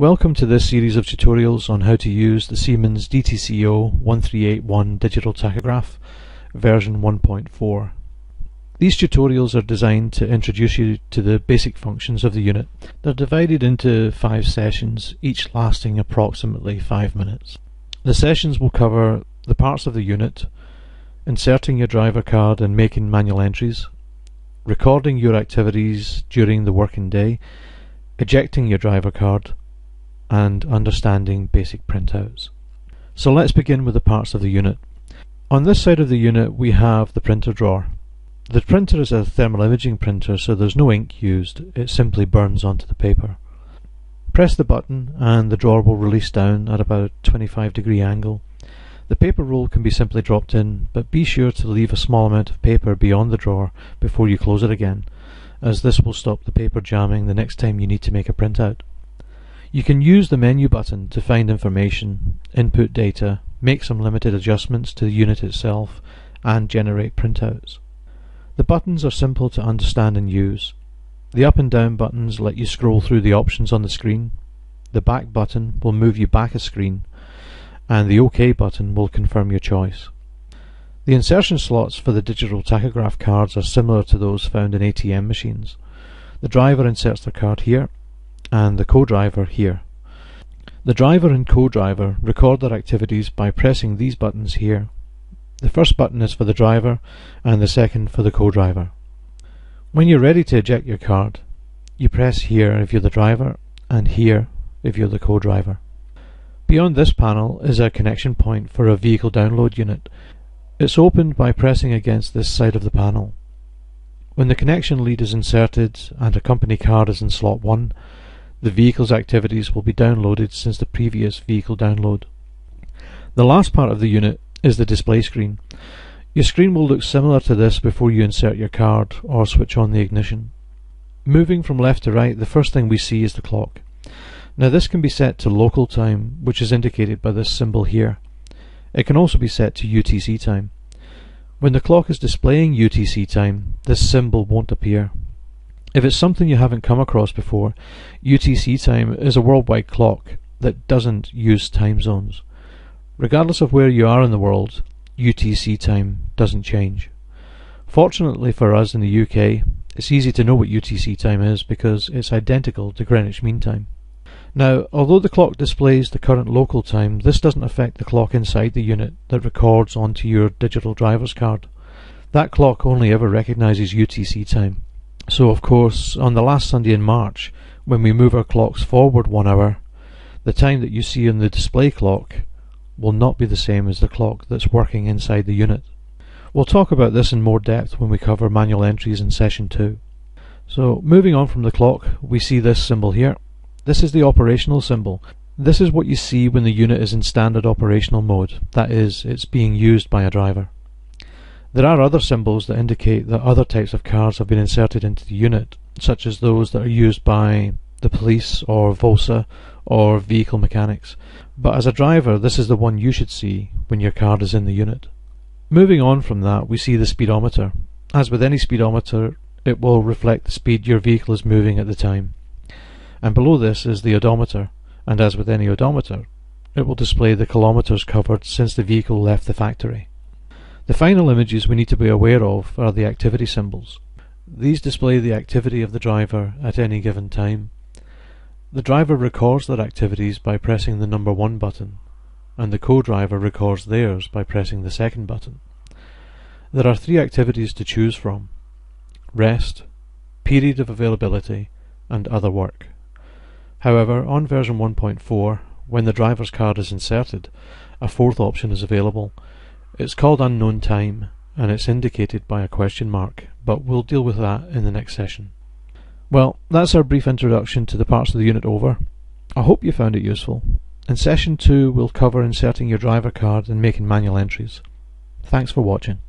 Welcome to this series of tutorials on how to use the Siemens DTCO 1381 digital tachograph version 1.4. These tutorials are designed to introduce you to the basic functions of the unit. They're divided into five sessions, each lasting approximately five minutes. The sessions will cover the parts of the unit, inserting your driver card and making manual entries, recording your activities during the working day, ejecting your driver card, and understanding basic printouts. So let's begin with the parts of the unit. On this side of the unit we have the printer drawer. The printer is a thermal imaging printer so there's no ink used, it simply burns onto the paper. Press the button and the drawer will release down at about a 25 degree angle. The paper roll can be simply dropped in, but be sure to leave a small amount of paper beyond the drawer before you close it again, as this will stop the paper jamming the next time you need to make a printout. You can use the menu button to find information, input data, make some limited adjustments to the unit itself, and generate printouts. The buttons are simple to understand and use. The up and down buttons let you scroll through the options on the screen. The back button will move you back a screen, and the OK button will confirm your choice. The insertion slots for the digital tachograph cards are similar to those found in ATM machines. The driver inserts the card here, and the co-driver here. The driver and co-driver record their activities by pressing these buttons here. The first button is for the driver and the second for the co-driver. When you're ready to eject your card, you press here if you're the driver and here if you're the co-driver. Beyond this panel is a connection point for a vehicle download unit. It's opened by pressing against this side of the panel. When the connection lead is inserted and a company card is in slot 1, the vehicle's activities will be downloaded since the previous vehicle download. The last part of the unit is the display screen. Your screen will look similar to this before you insert your card or switch on the ignition. Moving from left to right, the first thing we see is the clock. Now this can be set to local time, which is indicated by this symbol here. It can also be set to UTC time. When the clock is displaying UTC time, this symbol won't appear. If it's something you haven't come across before, UTC time is a worldwide clock that doesn't use time zones. Regardless of where you are in the world, UTC time doesn't change. Fortunately for us in the UK, it's easy to know what UTC time is because it's identical to Greenwich Mean Time. Now, although the clock displays the current local time, this doesn't affect the clock inside the unit that records onto your digital driver's card. That clock only ever recognises UTC time. So of course, on the last Sunday in March, when we move our clocks forward one hour, the time that you see on the display clock will not be the same as the clock that's working inside the unit. We'll talk about this in more depth when we cover manual entries in session 2. So moving on from the clock, we see this symbol here. This is the operational symbol. This is what you see when the unit is in standard operational mode, that is, it's being used by a driver. There are other symbols that indicate that other types of cards have been inserted into the unit, such as those that are used by the police or VOSA or vehicle mechanics. But as a driver, this is the one you should see when your card is in the unit. Moving on from that, we see the speedometer. As with any speedometer, it will reflect the speed your vehicle is moving at the time. And below this is the odometer, and as with any odometer, it will display the kilometers covered since the vehicle left the factory. The final images we need to be aware of are the activity symbols. These display the activity of the driver at any given time. The driver records their activities by pressing the number 1 button, and the co-driver records theirs by pressing the second button. There are three activities to choose from. Rest, period of availability, and other work. However, on version 1.4, when the driver's card is inserted, a fourth option is available, it's called unknown time and it's indicated by a question mark, but we'll deal with that in the next session. Well, that's our brief introduction to the parts of the unit over. I hope you found it useful. In session 2 we'll cover inserting your driver card and making manual entries. Thanks for watching.